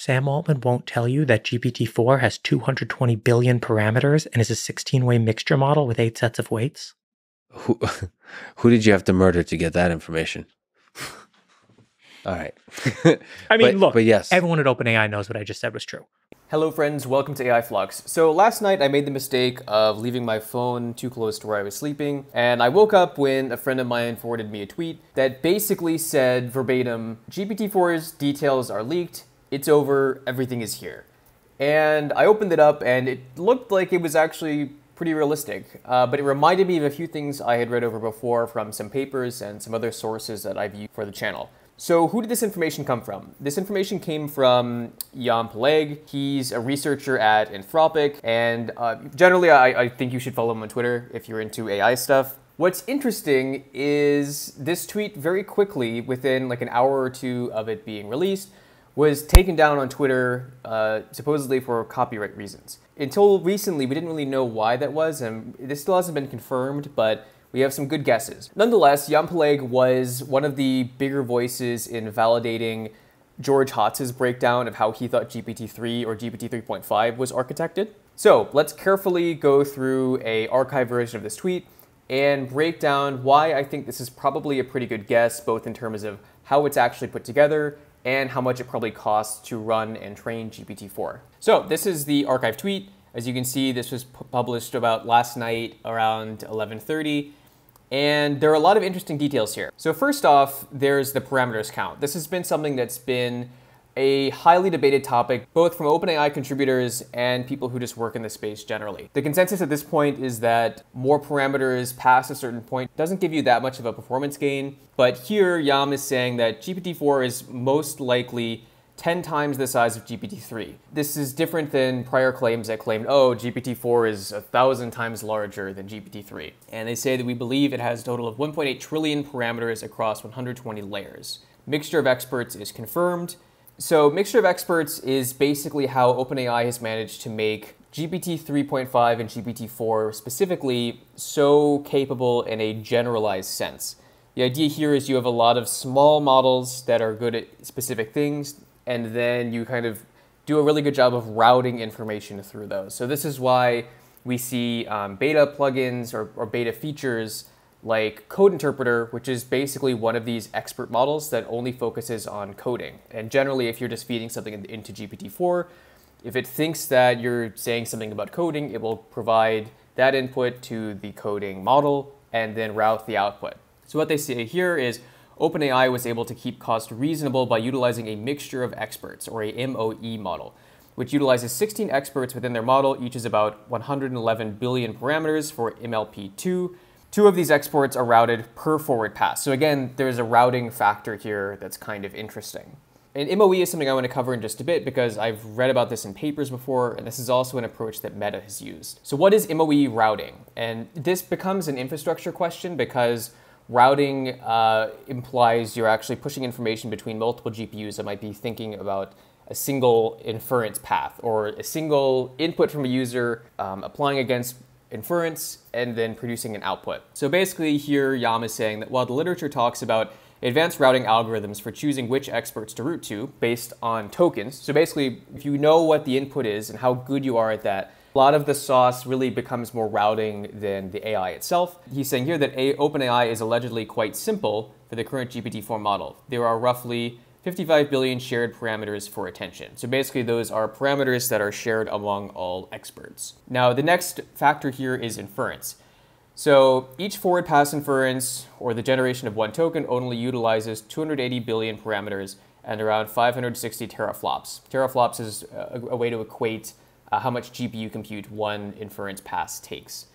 Sam Altman won't tell you that GPT-4 has 220 billion parameters and is a 16-way mixture model with eight sets of weights. Who, who did you have to murder to get that information? All right. I mean, But- look, but yes. everyone at OpenAI knows what I just said was true. Hello friends, welcome to AI Flux. So last night I made the mistake of leaving my phone too close to where I was sleeping, and I woke up when a friend of mine forwarded me a tweet that basically said verbatim, GPT-4's details are leaked, it's over, everything is here. And I opened it up and it looked like it was actually pretty realistic, uh, but it reminded me of a few things I had read over before from some papers and some other sources that I've used for the channel. So, who did this information come from? This information came from Yam Peleg. He's a researcher at Anthropic, and uh, generally, I, I think you should follow him on Twitter if you're into AI stuff. What's interesting is this tweet very quickly, within like an hour or two of it being released, was taken down on Twitter uh, supposedly for copyright reasons. Until recently, we didn't really know why that was, and this still hasn't been confirmed, but we have some good guesses. Nonetheless, Yam Peleg was one of the bigger voices in validating George Hotz's breakdown of how he thought GPT-3 or GPT 3.5 was architected. So let's carefully go through a archive version of this tweet and break down why I think this is probably a pretty good guess, both in terms of how it's actually put together and how much it probably costs to run and train GPT-4. So this is the archive tweet. As you can see, this was published about last night around 11:30, and there are a lot of interesting details here. So first off, there's the parameters count. This has been something that's been a highly debated topic, both from OpenAI contributors and people who just work in the space generally. The consensus at this point is that more parameters past a certain point doesn't give you that much of a performance gain. But here, Yam is saying that GPT-4 is most likely 10 times the size of GPT-3. This is different than prior claims that claimed, oh, GPT-4 is a thousand times larger than GPT-3. And they say that we believe it has a total of 1.8 trillion parameters across 120 layers. Mixture of experts is confirmed. So, Mixture of Experts is basically how OpenAI has managed to make GPT 3.5 and GPT 4 specifically so capable in a generalized sense. The idea here is you have a lot of small models that are good at specific things, and then you kind of do a really good job of routing information through those. So, this is why we see um, beta plugins or, or beta features like Code Interpreter, which is basically one of these expert models that only focuses on coding. And generally, if you're just feeding something into GPT-4, if it thinks that you're saying something about coding, it will provide that input to the coding model and then route the output. So what they say here is OpenAI was able to keep cost reasonable by utilizing a mixture of experts, or a MOE model, which utilizes 16 experts within their model. Each is about 111 billion parameters for MLP2. Two of these experts are routed per forward pass. So again, there's a routing factor here that's kind of interesting. And MOE is something I want to cover in just a bit because I've read about this in papers before, and this is also an approach that Meta has used. So what is MOE routing? And this becomes an infrastructure question because routing uh, implies you're actually pushing information between multiple GPUs that might be thinking about a single inference path or a single input from a user um, applying against inference and then producing an output. So basically here Yam is saying that while the literature talks about advanced routing algorithms for choosing which experts to route to based on tokens. So basically, if you know what the input is and how good you are at that, a lot of the sauce really becomes more routing than the AI itself. He's saying here that a- OpenAI is allegedly quite simple for the current GPT-4 model. There are roughly 55 billion shared parameters for attention. So basically, those are parameters that are shared among all experts. Now, the next factor here is inference. So each forward pass inference, or the generation of one token, only utilizes 280 billion parameters and around 560 teraflops. Teraflops is a, a way to equate uh, how much GPU compute one inference pass takes.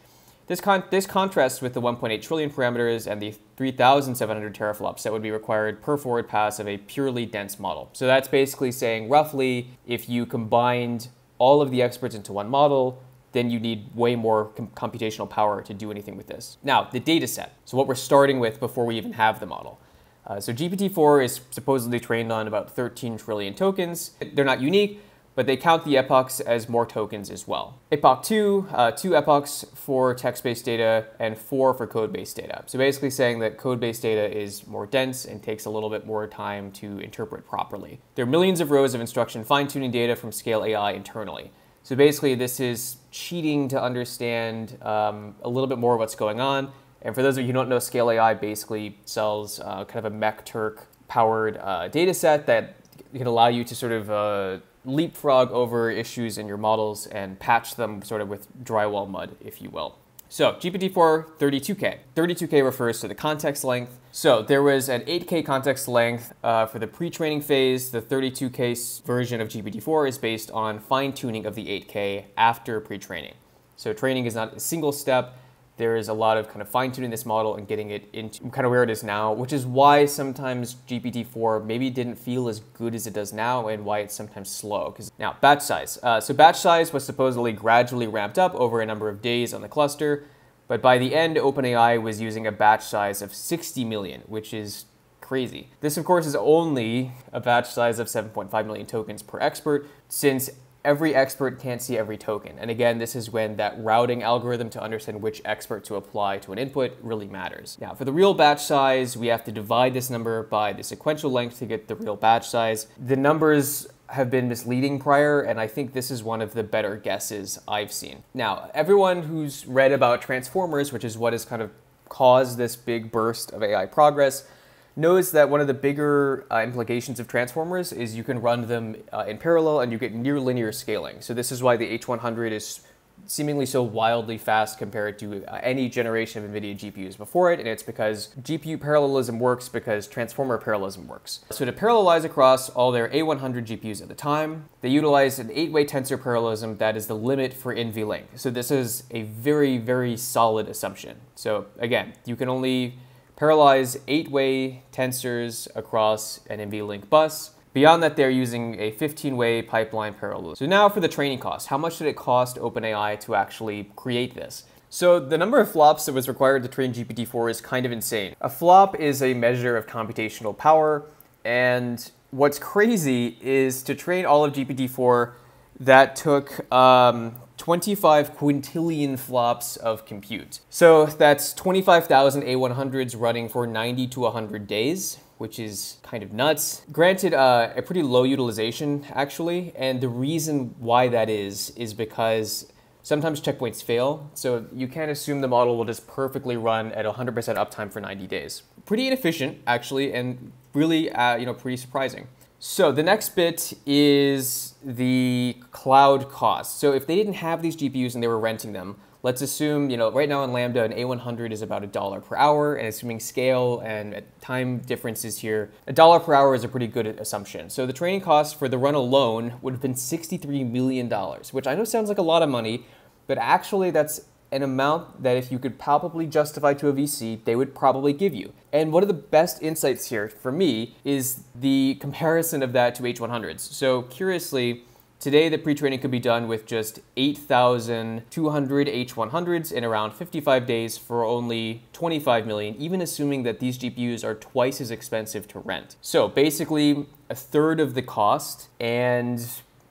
This, con- this contrasts with the 1.8 trillion parameters and the 3,700 teraflops that would be required per forward pass of a purely dense model. So that's basically saying roughly if you combined all of the experts into one model, then you need way more com- computational power to do anything with this. Now, the data set. So what we're starting with before we even have the model. Uh, so GPT-4 is supposedly trained on about 13 trillion tokens. They're not unique, but they count the epochs as more tokens as well. Epoch 2, uh, two epochs for text-based data and four for code-based data. So basically saying that code-based data is more dense and takes a little bit more time to interpret properly. There are millions of rows of instruction fine-tuning data from Scale AI internally. So basically this is cheating to understand um, a little bit more of what's going on. And for those of you who don't know, Scale AI basically sells uh, kind of a MekTurk powered uh, data set that can allow you to sort of uh, leapfrog over issues in your models and patch them sort of with drywall mud, if you will. So GPT-4 32K. 32K refers to the context length. So there was an 8K context length uh, for the pre-training phase. The 32K version of GPT-4 is based on fine-tuning of the 8K after pre-training. So training is not a single step there is a lot of kind of fine tuning this model and getting it into kind of where it is now, which is why sometimes GPT-4 maybe didn't feel as good as it does now and why it's sometimes slow. Because now batch size. Uh, so batch size was supposedly gradually ramped up over a number of days on the cluster, but by the end, OpenAI was using a batch size of 60 million, which is crazy. This, of course, is only a batch size of 7.5 million tokens per expert, since every expert can't see every token. And again, this is when that routing algorithm to understand which expert to apply to an input really matters. Now, for the real batch size, we have to divide this number by the sequential length to get the real batch size. The numbers have been misleading prior, and I think this is one of the better guesses I've seen. Now, everyone who's read about transformers, which is what has kind of caused this big burst of AI progress, knows that one of the bigger uh, implications of transformers is you can run them uh, in parallel and you get near linear scaling. So this is why the H100 is seemingly so wildly fast compared to uh, any generation of NVIDIA GPUs before it, and it's because GPU parallelism works because transformer parallelism works. So to parallelize across all their A100 GPUs at the time, they utilized an eight-way tensor parallelism that is the limit for NVLink. So this is a very, very solid assumption. So again, you can only parallelize eight-way tensors across an NVLink bus. Beyond that, they're using a 15-way pipeline parallelism. So now for the training cost. How much did it cost OpenAI to actually create this? So the number of flops that was required to train GPT-4 is kind of insane. A flop is a measure of computational power, and what's crazy is to train all of GPT-4, that took um, 25 quintillion flops of compute. So that's 25,000 A100s running for 90 to 100 days, which is kind of nuts. Granted, uh, a pretty low utilization, actually, and the reason why that is, is because sometimes checkpoints fail, so you can't assume the model will just perfectly run at 100% uptime for 90 days. Pretty inefficient, actually, and really, uh, you know, pretty surprising. So the next bit is the cloud cost. So if they didn't have these GPUs and they were renting them, let's assume, you know, right now on Lambda, an A100 is about a dollar per hour, and assuming scale and time differences here, a dollar per hour is a pretty good assumption. So the training cost for the run alone would have been $63 million, which I know sounds like a lot of money, but actually that's an amount that if you could palpably justify to a VC, they would probably give you. And one of the best insights here for me is the comparison of that to H100s. So curiously, Today, the pre-training could be done with just 8,200 H100s in around 55 days for only 25 million, even assuming that these GPUs are twice as expensive to rent. So basically, a third of the cost and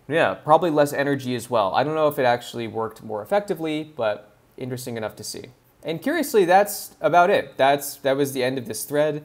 yeah, probably less energy as well. I don't know if it actually worked more effectively, but interesting enough to see. And curiously, that's about it. That's that was the end of this thread.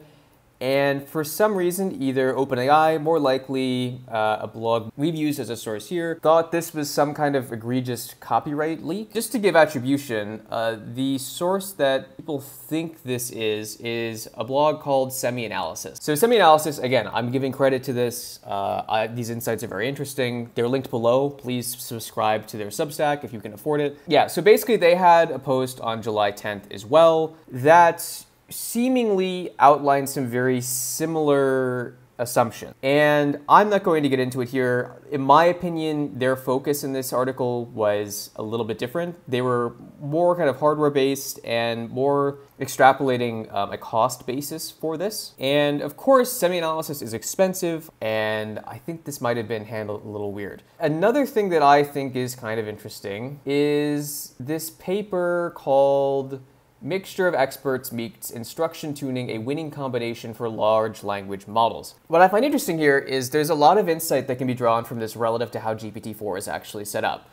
And for some reason, either OpenAI, more likely uh, a blog we've used as a source here, thought this was some kind of egregious copyright leak. Just to give attribution, uh, the source that people think this is, is a blog called Semi-Analysis. So Semi-Analysis, again, I'm giving credit to this. Uh, I, these insights are very interesting. They're linked below. Please subscribe to their Substack if you can afford it. Yeah, so basically they had a post on July 10th as well that seemingly outlines some very similar assumption. And I'm not going to get into it here. In my opinion, their focus in this article was a little bit different. They were more kind of hardware based and more extrapolating um, a cost basis for this. And of course, semi-analysis is expensive, and I think this might have been handled a little weird. Another thing that I think is kind of interesting is this paper called Mixture of experts meets instruction tuning a winning combination for large language models. What I find interesting here is there's a lot of insight that can be drawn from this relative to how GPT-4 is actually set up.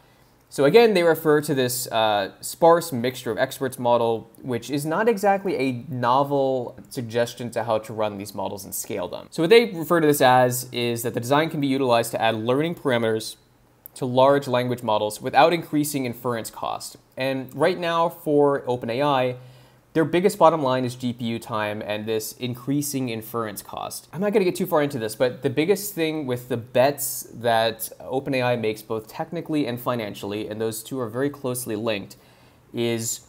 So again, they refer to this uh, sparse mixture of experts model, which is not exactly a novel suggestion to how to run these models and scale them. So what they refer to this as is that the design can be utilized to add learning parameters to large language models without increasing inference cost. And right now for OpenAI, their biggest bottom line is GPU time and this increasing inference cost. I'm not going to get too far into this, but the biggest thing with the bets that OpenAI makes both technically and financially, and those two are very closely linked, is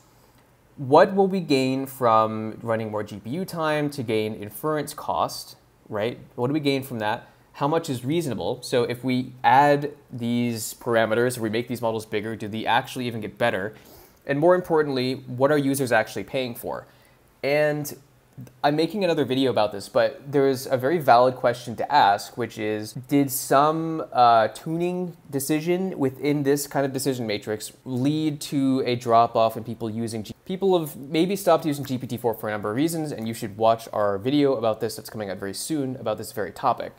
what will we gain from running more GPU time to gain inference cost, right? What do we gain from that? How much is reasonable. So if we add these parameters, or we make these models bigger, do they actually even get better? And more importantly, what are users actually paying for? And I'm making another video about this, but there's a very valid question to ask, which is Did some uh, tuning decision within this kind of decision matrix lead to a drop off in people using G People have maybe stopped using GPT-4 for a number of reasons, and you should watch our video about this that's coming out very soon about this very topic.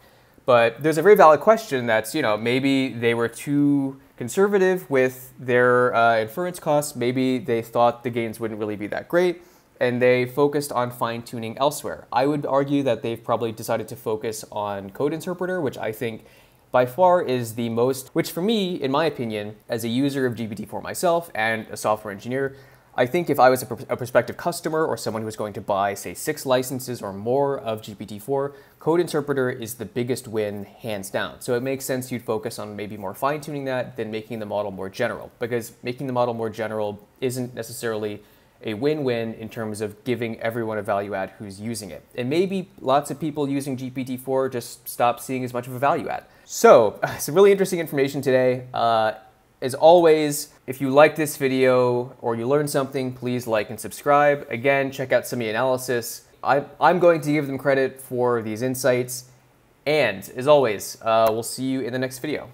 But there's a very valid question that's, you know, maybe they were too conservative with their uh, inference costs. Maybe they thought the gains wouldn't really be that great and they focused on fine tuning elsewhere. I would argue that they've probably decided to focus on Code Interpreter, which I think by far is the most, which for me, in my opinion, as a user of GPT-4 myself and a software engineer, I think if I was a, pr a, prospective customer or someone who was going to buy, say, six licenses or more of GPT-4, Code Interpreter is the biggest win, hands down. So it makes sense you'd focus on maybe more fine-tuning that than making the model more general, because making the model more general isn't necessarily a win-win in terms of giving everyone a value add who's using it. And maybe lots of people using GPT-4 just stop seeing as much of a value add. So, some really interesting information today. Uh, as always, if you like this video or you learned something, please like and subscribe. Again, check out some of the analysis. I, I'm going to give them credit for these insights. And as always, uh, we'll see you in the next video.